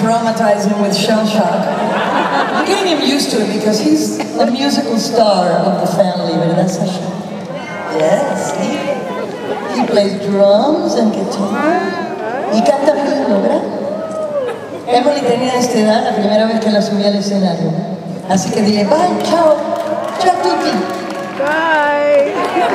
traumatize him with shell shock. We're getting him used to it because he's the musical star of the family, ¿verdad, Sasha? Yes, he, he plays drums and guitar. Y canta muy lindo, ¿verdad? Emily tenía esta edad la primera vez que la subí al escenario. Así que dile, bye, chao, chao tutti. Bye.